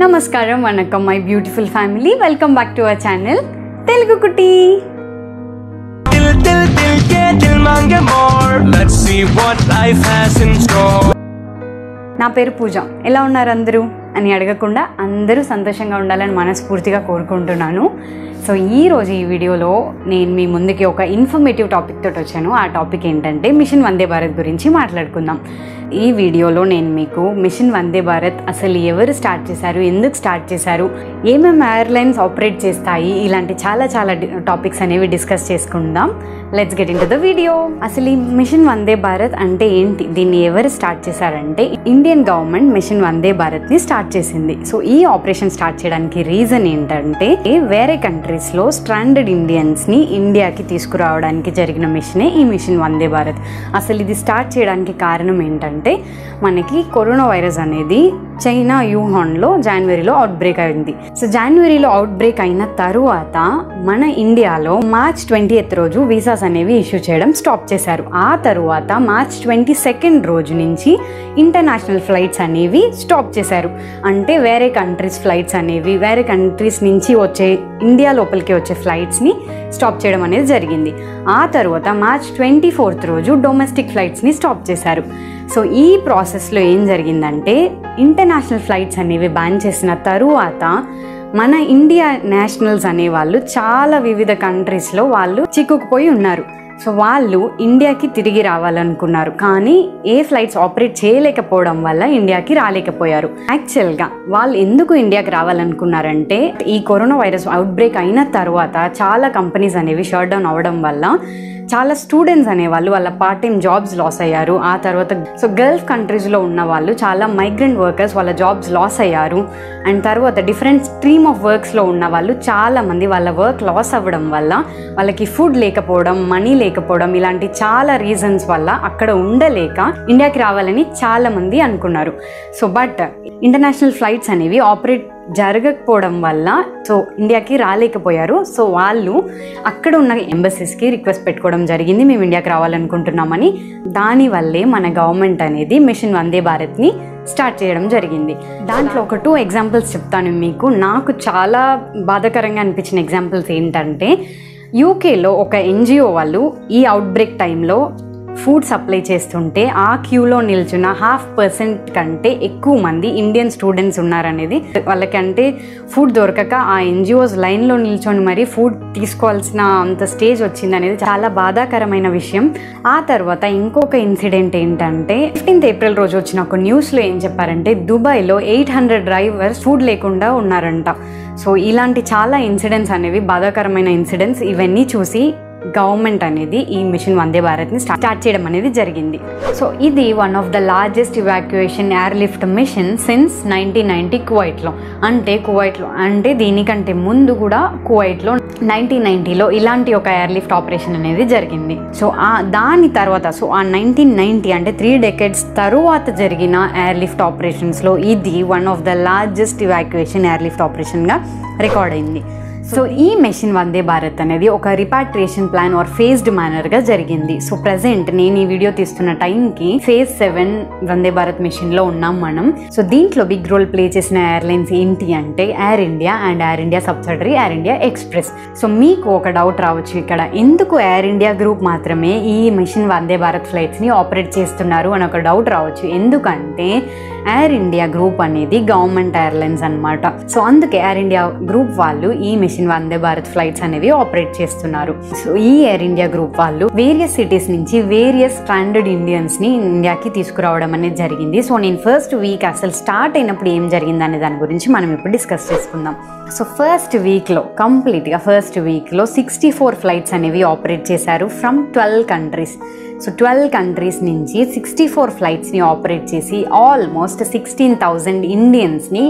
నమస్కారం వనకం my beautiful family welcome back to our channel Telugu Kutti Dil dil dil ke dil mange more. Let's see what life has in store. నా పేరు పూజ ఎలా ఉన్నారు అందరూ అని అడగకుండా అందరూ సంతోషంగా ఉండాలని మనస్ఫూర్తిగా కోరుకుంటున్నాను. సో ఈ రోజు ఈ వీడియోలో నేను మీ ముందుకి ఒక ఇన్ఫర్మేటివ్ టాపిక్ తోటి వచ్చాను. ఆ టాపిక్ ఏంటంటే మిషన్ వందే భారత్ గురించి మాట్లాడుకుందాం. ఈ వీడియోలో నేను మీకు మిషన్ వందే భారత్ అసలు ఎవరు స్టార్ట్ చేశారు ఎందుకు స్టార్ట్ చేశారు ఏమేమి ఎయిర్లైన్స్ ఆపరేట్ చేస్తాయి ఇలాంటి చాలా చాలా టాపిక్స్ అనేవి డిస్కస్ చేసుకుందాం. Let's get into the video అసలు ఈ మిషన్ వందే భారత్ అంటే ఏంటి? దీన్ని ఎవరు స్టార్ట్ చేశారంటే ఇండియన్ గవర్నమెంట్ మిషన్ వందే భారత్ని స్టార్ట్ స్టార్ట్ చేసింది. సో ఈ ఆపరేషన్ స్టార్ట్ చేయడానికి రీజన్ ఏంటంటే వేరే కంట్రీస్లో స్ట్రాండెడ్ ఇండియన్స్ని ఇండియాకి తీసుకురావడానికి జరిగిన మిషనే ఈ మిషన్ వందే భారత్. అసలు ఇది స్టార్ట్ చేయడానికి కారణం ఏంటంటే మనకి కరోనా వైరస్ అనేది చైనా యూహాన్లో జనవరిలో అవుట్ బ్రేక్ అయింది. సో జనవరిలో అవుట్ బ్రేక్ అయిన తరువాత మన ఇండియాలో మార్చ్ ట్వంటీ ఎత్ రోజు వీసాస్ అనేవి ఇష్యూ చేయడం స్టాప్ చేశారు. ఆ తరువాత మార్చ్ ట్వంటీ సెకండ్ రోజు నుంచి ఇంటర్నేషనల్ ఫ్లైట్స్ అనేవి స్టాప్ చేశారు. అంటే వేరే కంట్రీస్ ఫ్లైట్స్ అనేవి వేరే కంట్రీస్ నుంచి వచ్చే ఇండియా లోపలికి వచ్చే ఫ్లైట్స్ని స్టాప్ చేయడం అనేది జరిగింది. ఆ తర్వాత మార్చ్ ట్వంటీ ఫోర్త్ రోజు డొమెస్టిక్ ఫ్లైట్స్ని స్టాప్ చేశారు. సో ఈ ప్రాసెస్లో ఏం జరిగిందంటే ఇంటర్నేషనల్ ఫ్లైట్స్ అనేవి బ్యాన్ చేసిన తరువాత మన ఇండియా నేషనల్స్ అనేవాళ్ళు చాలా వివిధ కంట్రీస్లో వాళ్ళు చిక్కుకుపోయి ఉన్నారు. సో వాళ్ళు ఇండియాకి తిరిగి రావాలనుకున్నారు. కానీ ఏ ఫ్లైట్స్ ఆపరేట్ చేయలేకపోవడం వల్ల ఇండియాకి రాలేకపోయారు. యాక్చువల్గా వాళ్ళు ఎందుకు ఇండియాకి రావాలనుకున్నారంటే ఈ కరోనా వైరస్ అవుట్ బ్రేక్ అయిన తర్వాత చాలా కంపెనీస్ అనేవి షట్ డౌన్ అవ్వడం వల్ల చాలా స్టూడెంట్స్ అనేవాళ్ళు వాళ్ళ పార్ట్ టైం జాబ్స్ లాస్ అయ్యారు. ఆ తర్వాత సో గల్ఫ్ కంట్రీస్లో ఉన్న వాళ్ళు చాలా మైగ్రెంట్ వర్కర్స్ వాళ్ళ జాబ్స్ లాస్ అయ్యారు. అండ్ తర్వాత డిఫరెంట్ స్ట్రీమ్ ఆఫ్ వర్క్స్లో ఉన్న వాళ్ళు చాలామంది వాళ్ళ వర్క్ లాస్ అవ్వడం వల్ల వాళ్ళకి ఫుడ్ లేకపోవడం మనీ లేకపోవడం ఇలాంటి చాలా రీజన్స్ వల్ల అక్కడ ఉండలేక ఇండియాకి రావాలని చాలామంది అనుకున్నారు. సో బట్ ఇంటర్నేషనల్ ఫ్లైట్స్ అనేవి ఆపరేట్ జరగకపోవడం వల్ల సో ఇండియాకి రాలేకపోయారు. సో వాళ్ళు అక్కడ ఉన్న ఎంబసీస్కి రిక్వెస్ట్ పెట్టుకోవడం జరిగింది. మేము ఇండియాకి రావాలనుకుంటున్నామని. దానివల్లే మన గవర్నమెంట్ అనేది మిషన్ వందే భారత్ని స్టార్ట్ చేయడం జరిగింది. దాంట్లో ఒక టూ ఎగ్జాంపుల్స్ చెప్తాను మీకు. నాకు చాలా బాధాకరంగా అనిపించిన ఎగ్జాంపుల్స్ ఏంటంటే యూకేలో ఒక ఎన్జిఓ వాళ్ళు ఈ అవుట్బ్రేక్ టైంలో ఫుడ్ సప్లై చేస్తుంటే ఆ క్యూలో నిల్చున్న హాఫ్ పర్సెంట్ కంటే ఎక్కువ మంది ఇండియన్ స్టూడెంట్స్ ఉన్నారనేది. వాళ్ళకంటే ఫుడ్ దొరకక ఆ ఎన్జిఓస్ లైన్లో నిల్చొని మరీ ఫుడ్ తీసుకోవాల్సిన అంత స్టేజ్ వచ్చింది అనేది చాలా బాధాకరమైన విషయం. ఆ తర్వాత ఇంకొక ఇన్సిడెంట్ ఏంటంటే ఫిఫ్టీన్త్ ఏప్రిల్ రోజు వచ్చిన ఒక న్యూస్లో ఏం చెప్పారంటే దుబాయ్లో ఎయిట్ హండ్రెడ్ డ్రైవర్స్ ఫుడ్ లేకుండా ఉన్నారంట. సో ఇలాంటి చాలా ఇన్సిడెంట్స్ అనేవి బాధాకరమైన ఇన్సిడెంట్స్. ఇవన్నీ చూసి గవర్నమెంట్ అనేది ఈ మిషన్ వందే భారత్ని స్టార్ట్ చేయడం అనేది జరిగింది. సో ఇది one of the largest evacuation airlift mission since nineteen ninety కువైట్లో అంటే కువైట్లో అంటే దీనికంటే ముందు కూడా కువైట్లో నైన్టీన్ నైన్టీలో ఇలాంటి ఒక ఎయిర్ లిఫ్ట్ ఆపరేషన్ అనేది జరిగింది. సో ఆ దాని తర్వాత సో ఆ నైన్టీన్ నైన్టీ అంటే త్రీ డెకెడ్స్ తరువాత జరిగిన ఎయిర్ లిఫ్ట్ ఆపరేషన్స్లో ఇది one of the largest evacuation airlift ఆపరేషన్గా record అయింది. సో ఈ మెషిన్ వందే భారత్ అనేది ఒక రిపాట్రియేషన్ ప్లాన్ ఆర్ ఫేజ్డ్ మేనర్గా జరిగింది. సో ప్రజెంట్ నేను ఈ వీడియో తీస్తున్న టైంకి ఫేజ్ సెవెన్ వందే భారత్ మెషిన్లో ఉన్నాం మనం. సో దీంట్లో బిగ్ రోల్ ప్లే చేసిన ఎయిర్లైన్స్ ఏంటి అంటే Air India and Air India subsidiary Air India Express so మీకు ఒక డౌట్ రావచ్చు ఇక్కడ. ఎందుకు ఎయిర్ ఇండియా గ్రూప్ మాత్రమే ఈ మిషన్ వందే భారత్ ఫ్లైట్స్ని ఆపరేట్ చేస్తున్నారు అని ఒక డౌట్ రావచ్చు. ఎందుకంటే ఎయిర్ ఇండియా గ్రూప్ అనేది గవర్నమెంట్ ఎయిర్లైన్స్ అనమాట సో అందుకే ఎయిర్ ఇండియా గ్రూప్ వాళ్ళు ఈ మిషన్ వందే భారత్ ఫ్లైట్స్ అనేవి ఆపరేట్ చేస్తున్నారు. సో ఈ ఎయిర్ ఇండియా గ్రూప్ వాళ్ళు వేరియస్ సిటీస్ నుంచి వేరియస్ స్టాండర్డ్ ఇండియన్స్ని ఇండియాకి తీసుకురావడం అనేది జరిగింది. సో నేను ఫస్ట్ వీక్ అసలు స్టార్ట్ అయినప్పుడు ఏం జరిగింది అనే దాని గురించి మనం ఇప్పుడు డిస్కస్ చేసుకుందాం. సో ఫస్ట్ వీక్లో కంప్లీట్గా ఫస్ట్ వీక్లో సిక్స్టీ ఫోర్ ఫ్లైట్స్ అనేవి ఆపరేట్ చేశారు from twelve countries so twelve countries నుంచి సిక్స్టీ ఫోర్ ఫ్లైట్స్ని ఆపరేట్ చేసి ఆల్మోస్ట్ సిక్స్టీన్ థౌజండ్ ఇండియన్స్ని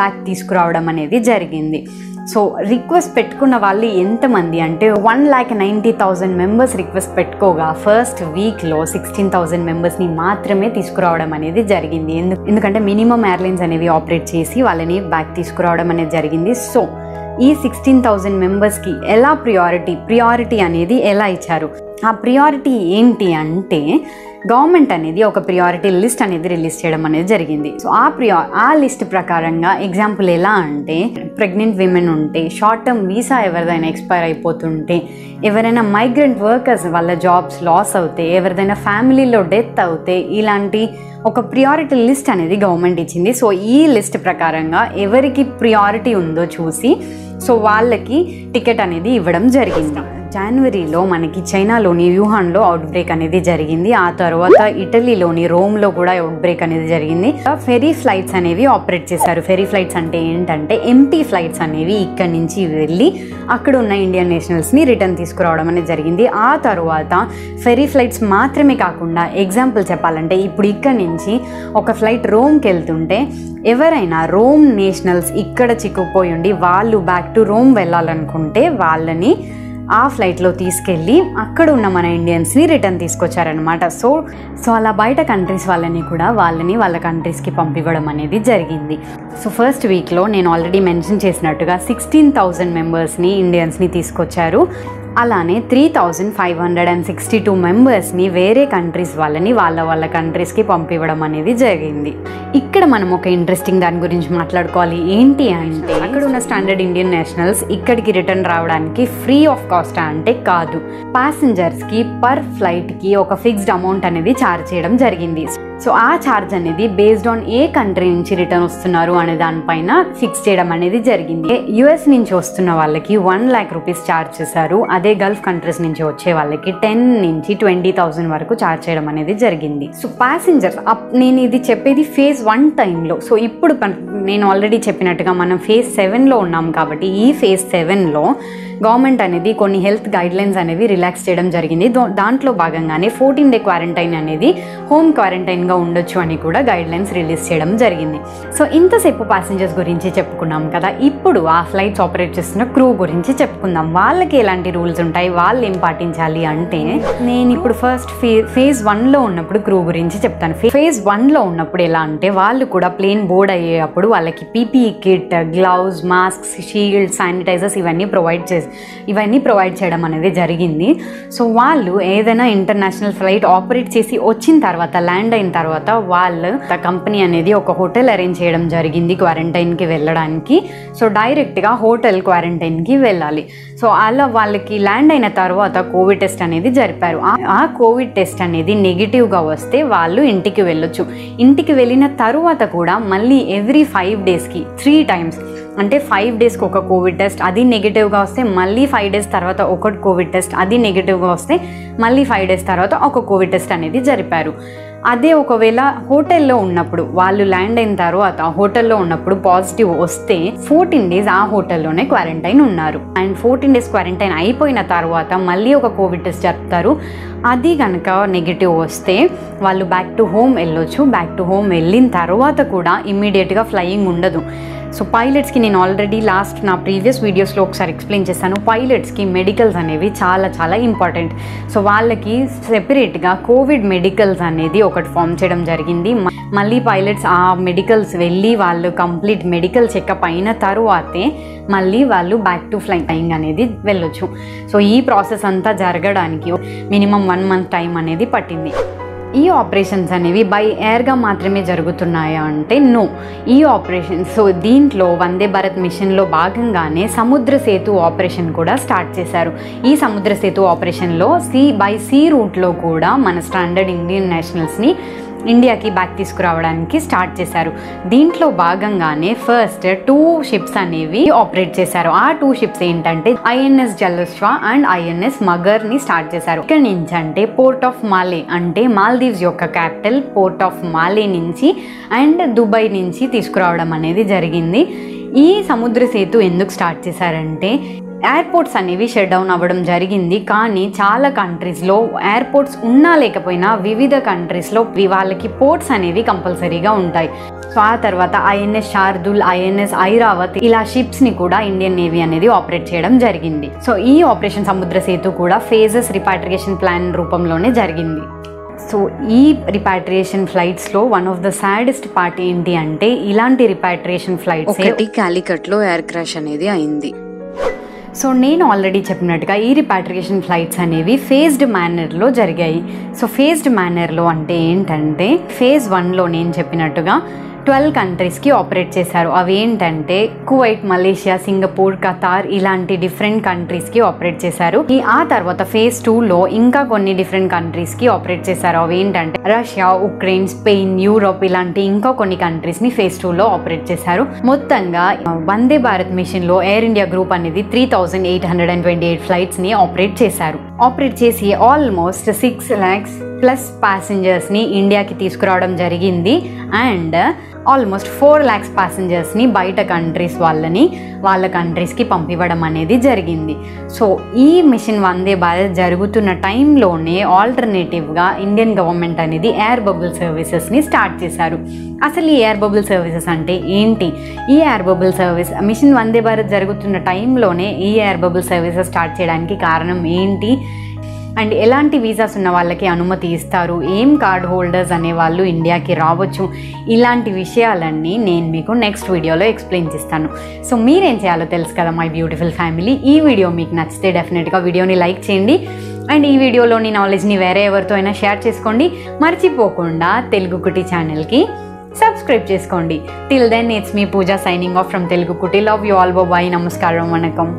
బ్యాక్ తీసుకురావడం అనేది జరిగింది. సో రిక్వెస్ట్ పెట్టుకున్న వాళ్ళు ఎంతమంది అంటే one lakh ninety thousand members request పెట్టుకోగా first వీక్లో సిక్స్టీన్ థౌజండ్ మెంబర్స్ని మాత్రమే తీసుకురావడం అనేది జరిగింది. ఎందు ఎందుకంటే మినిమం ఎయిర్లైన్స్ అనేవి ఆపరేట్ చేసి వాళ్ళని బ్యాక్ తీసుకురావడం అనేది జరిగింది. సో ఈ సిక్స్టీన్ థౌజండ్ మెంబర్స్కి ఎలా ప్రియారిటీ ప్రియారిటీ అనేది ఎలా ఇచ్చారు? ఆ ప్రియారిటీ ఏంటి అంటే గవర్నమెంట్ అనేది ఒక ప్రియారిటీ లిస్ట్ అనేది రిలీజ్ చేయడం అనేది జరిగింది. సో ఆ ప్రియా ఆ లిస్ట్ ప్రకారంగా ఎగ్జాంపుల్ ఎలా అంటే ప్రెగ్నెంట్ విమెన్ ఉంటే షార్ట్ టర్మ్ వీసా ఎవరిదైనా ఎక్స్పైర్ అయిపోతుంటే ఎవరైనా మైగ్రెంట్ వర్కర్స్ వాళ్ళ జాబ్స్ లాస్ అవుతే ఎవరిదైనా ఫ్యామిలీలో డెత్ అవుతే ఇలాంటి ఒక ప్రియారిటీ లిస్ట్ అనేది గవర్నమెంట్ ఇచ్చింది. సో ఈ లిస్ట్ ప్రకారంగా ఎవరికి ప్రియారిటీ ఉందో చూసి సో వాళ్ళకి టికెట్ అనేది ఇవ్వడం జరిగింది. జనవరిలో మనకి చైనాలోని వ్యూహాన్లో అవుట్ బ్రేక్ అనేది జరిగింది. ఆ తర్వాత ఇటలీలోని రోమ్లో కూడా అవుట్ బ్రేక్ అనేది జరిగింది. ఫెరీ ఫ్లైట్స్ అనేవి ఆపరేట్ చేశారు. ఫెరీ ఫ్లైట్స్ అంటే ఏంటంటే ఎంటీ ఫ్లైట్స్ అనేవి ఇక్కడి నుంచి వెళ్ళి అక్కడ ఉన్న ఇండియన్ నేషనల్స్ని రిటర్న్ తీసుకురావడం అనేది జరిగింది. ఆ తర్వాత ఫెరీ ఫ్లైట్స్ మాత్రమే కాకుండా ఎగ్జాంపుల్ చెప్పాలంటే ఇప్పుడు ఇక్కడ నుంచి ఒక ఫ్లైట్ రోమ్కి వెళ్తుంటే ఎవరైనా రోమ్ నేషనల్స్ ఇక్కడ చిక్కుపోయి ఉండి వాళ్ళు బ్యాక్ టు రోమ్ వెళ్ళాలనుకుంటే వాళ్ళని ఆ ఫ్లైట్లో తీసుకెళ్ళి అక్కడ ఉన్న మన ఇండియన్స్ని రిటర్న్ తీసుకొచ్చారనమాట సో సో అలా బయట కంట్రీస్ వాళ్ళని కూడా వాళ్ళని వాళ్ళ కంట్రీస్కి పంపివ్వడం అనేది జరిగింది. సో ఫస్ట్ వీక్లో నేను ఆల్రెడీ మెన్షన్ చేసినట్టుగా సిక్స్టీన్ థౌజండ్ మెంబర్స్ని ఇండియన్స్ని తీసుకొచ్చారు. అలానే three thousand five hundred and sixty two మెంబర్స్ని వేరే కంట్రీస్ వాళ్ళని వాళ్ళ వాళ్ళ కంట్రీస్కి పంపివ్వడం అనేది జరిగింది. ఇక్కడ మనం ఒక ఇంట్రెస్టింగ్ దాని గురించి మాట్లాడుకోవాలి. ఏంటి అంటే అక్కడ ఉన్న స్టాండర్డ్ ఇండియన్ నేషనల్స్ ఇక్కడికి రిటర్న్ రావడానికి ఫ్రీ ఆఫ్ కాస్ట్ అంటే కాదు. ప్యాసింజర్స్కి పర్ ఫ్లైట్కి ఒక ఫిక్స్డ్ అమౌంట్ అనేది ఛార్జ్ చేయడం జరిగింది. సో ఆ ఛార్జ్ అనేది బేస్డ్ ఆన్ ఏ కంట్రీ నుంచి రిటర్న్ వస్తున్నారు అనే దానిపైన ఫిక్స్ చేయడం అనేది జరిగింది. యుఎస్ నుంచి వస్తున్న వాళ్ళకి వన్ ల్యాక్ రూపీస్ ఛార్జ్ చేశారు. అదే గల్ఫ్ కంట్రీస్ నుంచి వచ్చే వాళ్ళకి టెన్ నుంచి ట్వంటీ థౌసండ్ వరకు ఛార్జ్ చేయడం అనేది జరిగింది. సో ప్యాసింజర్ నేను ఇది చెప్పేది ఫేజ్ వన్ టైంలో సో ఇప్పుడు నేను ఆల్రెడీ చెప్పినట్టుగా మనం ఫేజ్ సెవెన్లో ఉన్నాం కాబట్టి ఈ ఫేజ్ సెవెన్లో గవర్నమెంట్ అనేది కొన్ని హెల్త్ గైడ్లైన్స్ అనేవి రిలాక్స్ చేయడం జరిగింది. దాంట్లో భాగంగానే ఫోర్టీన్ డే క్వారంటైన్ అనేది హోమ్ క్వారంటైన్గా ఉండొచ్చు అని కూడా గైడ్లైన్స్ రిలీజ్ చేయడం జరిగింది. సో ఇంతసేపు ప్యాసింజర్స్ గురించి చెప్పుకున్నాం కదా ఇప్పుడు ఆ ఫ్లైట్స్ ఆపరేట్ చేస్తున్న క్రూ గురించి చెప్పుకుందాం. వాళ్ళకి ఎలాంటి రూల్స్ ఉంటాయి? వాళ్ళు ఏం పాటించాలి అంటే నేను ఇప్పుడు ఫస్ట్ ఫే ఫేజ్ వన్లో ఉన్నప్పుడు క్రూ గురించి చెప్తాను. ఫేజ్ వన్లో ఉన్నప్పుడు ఎలా అంటే వాళ్ళు కూడా ప్లేన్ బోర్డ్ అయ్యేటప్పుడు వాళ్ళకి PPE kit gloves masks shield sanitizers ఇవన్నీ ప్రొవైడ్ చేసి ఇవన్నీ ప్రొవైడ్ చేయడం అనేది జరిగింది. సో వాళ్ళు ఏదైనా ఇంటర్నేషనల్ ఫ్లైట్ ఆపరేట్ చేసి వచ్చిన తర్వాత ల్యాండ్ అయిన తర్వాత వాళ్ళు కంపెనీ అనేది ఒక హోటల్ అరేంజ్ చేయడం జరిగింది క్వారంటైన్కి వెళ్ళడానికి. సో డైరెక్ట్గా హోటల్ క్వారంటైన్కి వెళ్ళాలి. సో అలా వాళ్ళకి ల్యాండ్ అయిన తర్వాత కోవిడ్ టెస్ట్ అనేది జరిపారు. ఆ- కోవిడ్ టెస్ట్ అనేది నెగిటివ్గా వస్తే వాళ్ళు ఇంటికి వెళ్ళొచ్చు. ఇంటికి వెళ్ళిన తరువాత కూడా మళ్ళీ ఎవ్రీ ఫైవ్ డేస్కి త్రీ టైమ్స్ అంటే ఫైవ్ డేస్కి ఒక కోవిడ్ టెస్ట్ అది నెగిటివ్గా వస్తే మళ్ళీ ఫైవ్ డేస్ తర్వాత ఒకటి కోవిడ్ టెస్ట్ అది నెగిటివ్గా వస్తే మళ్ళీ ఫైవ్ డేస్ తర్వాత ఒక కోవిడ్ టెస్ట్ అనేది జరిపారు. అదే ఒకవేళ హోటల్లో ఉన్నప్పుడు వాళ్ళు ల్యాండ్ అయిన తర్వాత హోటల్లో ఉన్నప్పుడు పాజిటివ్ వస్తే ఫోర్టీన్ డేస్ ఆ హోటల్లోనే క్వారంటైన్ ఉన్నారు. అండ్ ఫోర్టీన్ డేస్ క్వారంటైన్ అయిపోయిన తర్వాత మళ్ళీ ఒక కోవిడ్ టెస్ట్ జరుపుతారు. అది కనుక నెగిటివ్ వస్తే వాళ్ళు బ్యాక్ టు హోమ్ వెళ్ళొచ్చు. బ్యాక్ టు హోమ్ వెళ్ళిన తర్వాత కూడా ఇమ్మీడియట్గా ఫ్లయింగ్ ఉండదు. సో పైలట్స్కి నేను ఆల్రెడీ లాస్ట్ నా ప్రీవియస్ వీడియోస్లో ఒకసారి ఎక్స్ప్లెయిన్ చేశాను. పైలట్స్కి మెడికల్స్ అనేవి చాలా చాలా ఇంపార్టెంట్ సో వాళ్ళకి సెపరేట్గా కోవిడ్ మెడికల్స్ అనేది ఒకటి ఫామ్ చేయడం జరిగింది. మళ్ళీ పైలట్స్ ఆ మెడికల్స్ వెళ్ళి వాళ్ళు కంప్లీట్ మెడికల్ చెకప్ అయిన తరువాతే మళ్ళీ వాళ్ళు బ్యాక్ టు ఫ్లైయింగ్ అనేది వెళ్ళొచ్చు. సో ఈ ప్రాసెస్ అంతా జరగడానికి మినిమం వన్ మంత్ టైం అనేది పట్టింది. ఈ ఆపరేషన్స్ అనేవి బై ఎయిర్గా మాత్రమే జరుగుతున్నాయా అంటే నో. ఈ ఆపరేషన్ సో దీంట్లో వందే భారత్ మిషన్లో భాగంగానే సముద్ర సేతు ఆపరేషన్ కూడా స్టార్ట్ చేశారు. ఈ సముద్ర సేతు ఆపరేషన్లో సీ బై సీ రూట్లో కూడా మన స్టాండర్డ్ ఇండియన్ నేషనల్స్ని ఇండియాకి బ్యాక్ తీసుకురావడానికి స్టార్ట్ చేశారు. దీంట్లో భాగంగానే ఫస్ట్ టూ షిప్స్ అనేవి ఆపరేట్ చేశారు. ఆ టూ షిప్స్ ఏంటంటే ఐఎన్ఎస్ జలస్వా అండ్ ఐఎన్ఎస్ మగర్ని స్టార్ట్ చేశారు. ఇక్కడ నుంచి అంటే పోర్ట్ ఆఫ్ మాలే అంటే మాల్దీవ్స్ యొక్క క్యాపిటల్ పోర్ట్ ఆఫ్ మాలే నుంచి అండ్ దుబాయ్ నుంచి తీసుకురావడం అనేది జరిగింది. ఈ సముద్ర సేతు ఎందుకు స్టార్ట్ చేశారంటే ఎయిర్పోర్ట్స్ అనేవి షట్ డౌన్ అవ్వడం జరిగింది. కానీ చాలా కంట్రీస్లో ఎయిర్పోర్ట్స్ ఉన్నా లేకపోయినా వివిధ కంట్రీస్లో వాళ్ళకి పోర్ట్స్ అనేవి కంపల్సరీగా ఉంటాయి. సో ఆ తర్వాత ఐఎన్ఎస్ శార్దుల్ ఐఎన్ఎస్ ఐరావత్ ఇలా షిప్స్ని కూడా ఇండియన్ నేవీ అనేది ఆపరేట్ చేయడం జరిగింది. సో ఈ ఆపరేషన్ సముద్ర సేతు కూడా ఫేజెస్ రిపాట్రియేషన్ ప్లాన్ రూపంలోనే జరిగింది. సో ఈ repatriation ఫ్లైట్స్లో one of the saddest part ఏంటి అంటే ఇలాంటి రిపాట్రియేషన్ ఫ్లైట్స్ ఒకటి కాలికట్లో ఎయిర్ క్రాష్ అనేది అయింది. సో నేను ఆల్రెడీ చెప్పినట్టుగా ఈ రిపాట్రికేషన్ ఫ్లైట్స్ అనేవి ఫేజ్డ్ మేనర్లో జరిగాయి. సో ఫేజ్డ్ మేనర్లో అంటే ఏంటంటే ఫేజ్ వన్లో నేను చెప్పినట్టుగా ట్వెల్వ్ కంట్రీస్కి ఆపరేట్ చేశారు. అవి ఏంటంటే కువైట్ మలేషియా సింగపూర్ కతార్ ఇలాంటి డిఫరెంట్ కంట్రీస్కి ఆపరేట్ చేశారు. ఈ ఆ తర్వాత ఫేజ్ టూలో ఇంకా కొన్ని డిఫరెంట్ కంట్రీస్కి ఆపరేట్ చేశారు. అవి ఏంటంటే రష్యా ఉక్రెయిన్ స్పెయిన్ యూరోప్ ఇలాంటి ఇంకా కొన్ని కంట్రీస్ని ఫేజ్ టూలో ఆపరేట్ చేశారు. మొత్తంగా వందే భారత్ మిషన్లో ఎయిర్ ఇండియా గ్రూప్ అనేది three thousand eight hundred and twenty eight ఫ్లైట్స్ని operate చేశారు. ఆపరేట్ చేసి ఆల్మోస్ట్ సిక్స్ ల్యాక్స్ ప్లస్ ప్యాసింజర్స్ని ఇండియాకి తీసుకురావడం జరిగింది. అండ్ ఆల్మోస్ట్ ఫోర్ ల్యాక్స్ ప్యాసింజర్స్ని బయట కంట్రీస్ వాళ్ళని వాళ్ళ కంట్రీస్కి పంపివ్వడం అనేది జరిగింది. సో ఈ మిషన్ వందే భారత్ జరుగుతున్న టైంలోనే ఆల్టర్నేటివ్గా ఇండియన్ గవర్నమెంట్ అనేది ఎయిర్ బబుల్ సర్వీసెస్ని స్టార్ట్ చేశారు. అసలు ఈ ఎయిర్ బబుల్ సర్వీసెస్ అంటే ఏంటి? ఈ air bubble service mission Vande Bharat జరుగుతున్న టైంలోనే ఈ ఎయిర్ బబుల్ సర్వీసెస్ స్టార్ట్ చేయడానికి కారణం ఏంటి? అండ్ ఎలాంటి వీసాస్ ఉన్న వాళ్ళకి అనుమతి ఇస్తారు? ఏం కార్డ్ హోల్డర్స్ అనే వాళ్ళు ఇండియాకి రావచ్చు? ఇలాంటి విషయాలన్నీ నేను మీకు నెక్స్ట్ వీడియోలో ఎక్స్ప్లెయిన్ చేస్తాను. సో మీరేం చేయాలో తెలుసు కదా మై బ్యూటిఫుల్ ఫ్యామిలీ ఈ వీడియో మీకు నచ్చితే డెఫినెట్గా వీడియోని లైక్ చేయండి. అండ్ ఈ వీడియోలోని నాలెడ్జ్ని వేరే ఎవరితో అయినా షేర్ చేసుకోండి. మర్చిపోకుండా తెలుగు కుటి ఛానల్కి సబ్స్క్రైబ్ చేసుకోండి. Till then it's me Pooja signing off from Telugu కుటి love you all bye నమస్కారం వనకం